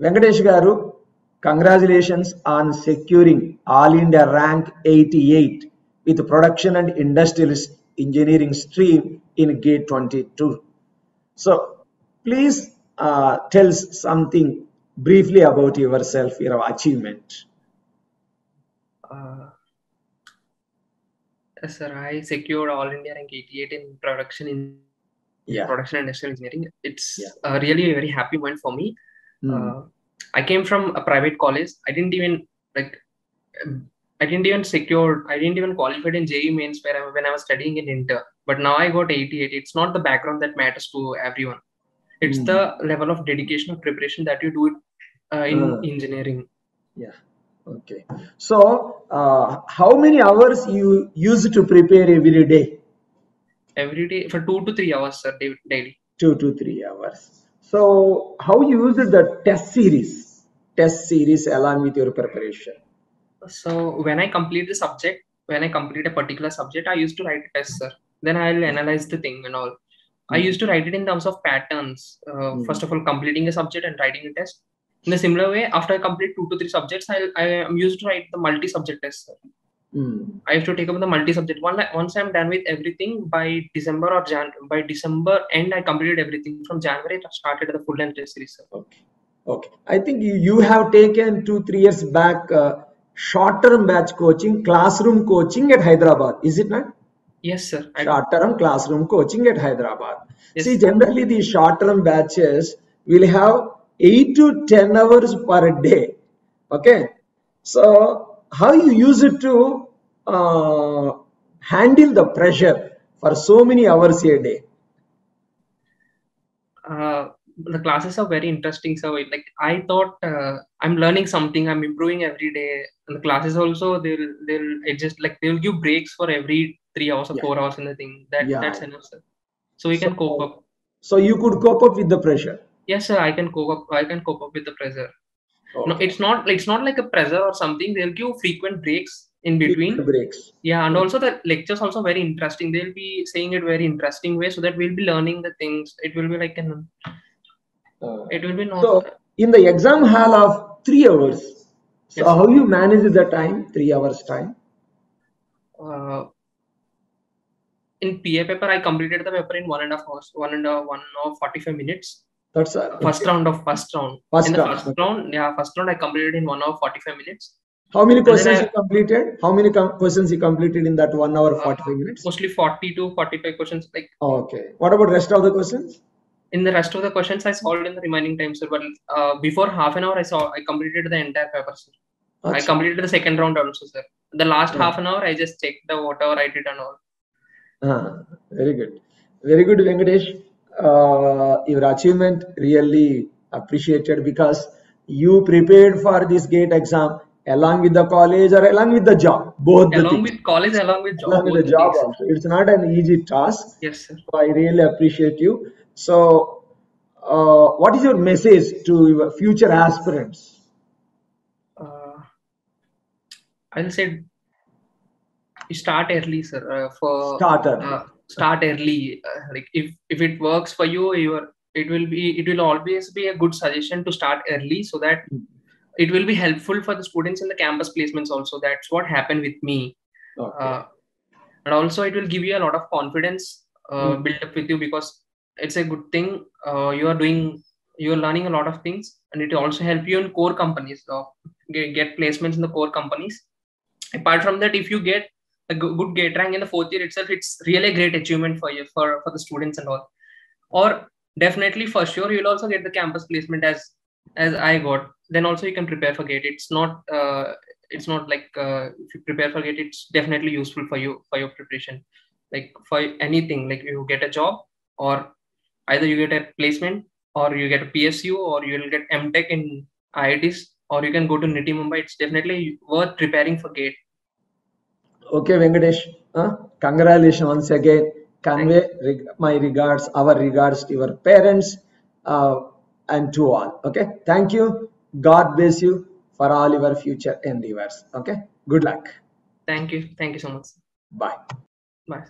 Venkatesh Garu, congratulations on securing All India rank 88 with production and industrial engineering stream in GATE 22. So please uh, tell something briefly about yourself, your achievement. Uh, yes, sir, I secured All India rank 88 in production in Yeah. production and industrial engineering. It's Yeah. uh, really a very happy moment for me. Hmm. Uh, I came from a private college. I didn't even like. I didn't even secure. I didn't even qualified in JEE mains where I, when I was studying in Inter. But now I got 88. It's not the background that matters to everyone. It's Hmm. the level of dedication or preparation that you do it uh, in Uh. engineering. Yeah. Okay. So, uh, how many hours you use to prepare every day? Every day for two to three hours, sir, daily. Two to three hours. So, how you use the test series? Test series along with your preparation. So when I complete the subject, when I complete a particular subject, I used to write a test, sir. Then I'll analyze the thing and all. I Hmm. used to write it in terms of patterns. Uh, Hmm. First of all, completing a subject and writing a test. In a similar way, after I complete two to three subjects, I, I am used to write the multi-subject test. Sir. Hmm. I have to take up the multi-subject. One, once I'm done with everything by December or Jan, by December end, I completed everything. From January, I started the full length test series. Sir. Okay. Okay. I think you, you have taken two, three years back uh, short-term batch coaching, classroom coaching at Hyderabad. Is it not? Yes, sir. Short-term classroom coaching at Hyderabad. Yes. See, generally the short-term batches will have 8 to 10 hours per day. Okay. So, how you use it to uh, handle the pressure for so many hours a day? uh, the classes are very interesting so like i thought uh, i'm learning something i'm improving every day. And the classes also they'll they'll adjust like they'll give breaks for every three hours or Yeah. four hours and the thing. That Yeah. that's enough sir. So we can cope up. so you could cope up with the pressure. yes sir i can cope up i can cope up with the pressure. No it's not it's not like a pressure or something they'll give frequent breaks in between. Frequent breaks. yeah and also the lectures also very interesting they'll be saying it very interesting way so that we'll be learning the things. It will be like an it will be not so, in the exam hall of three hours, so Yes. how you manage the time? Three hours time. uh, in PI paper, I completed the paper in one and a half hours, one and a one hour forty five minutes. That's uh, First okay. round of first round. First in the round, first okay. round, yeah, first round I completed in one hour forty five minutes. How many questions I- you completed? How many com- questions you completed in that one hour Uh, forty five minutes? Mostly forty to forty five questions. Like Okay. What about rest of the questions? In the rest of the questions, I solved in the remaining time, sir. But uh, before half an hour, I saw I completed the entire paper, sir. I completed the second round also, sir. The last Yeah. half an hour, I just checked the whatever I did and all. Ah, very good. Very good, Venkatesh. Uh, your achievement really appreciated because you prepared for this gate exam along with the college or along with the job. Both the Along with college, along with job, along with the job also. It's not an easy task. Yes, sir. So I really appreciate you. So, uh, what is your message to your future aspirants? uh, I'll say start early, sir. Uh, for Starter. uh, start early. Uh, like if if it works for you, your it will be it will always be a good suggestion to start early so that Mm. it will be helpful for the students in the campus placements also. That's what happened with me. Okay. Uh, and also it will give you a lot of confidence uh, Mm. build up with you because it's a good thing. Uh, you are doing you are learning a lot of things and it also help you in core companies uh, get, get placements in the core companies. Apart from that if you get a good gate rank in the fourth year itself it's really a great achievement for you for for the students and all. Or definitely for sure you'll also get the campus placement as as i got. Then also you can prepare for gate. It's not uh, it's not like uh, if you prepare for gate it's definitely useful for you for your preparation. Like for anything like you get a job or either you get a placement or you get a psu or you'll get mtech in iits or you can go to NITIE mumbai it's definitely worth preparing for gate Okay, Venkatesh. Uh, congratulations once again. Convey reg- my regards, our regards to your parents uh, and to all. Okay. Thank you. God bless you for all your future endeavors. Okay. Good luck. thank you thank you so much Bye. bye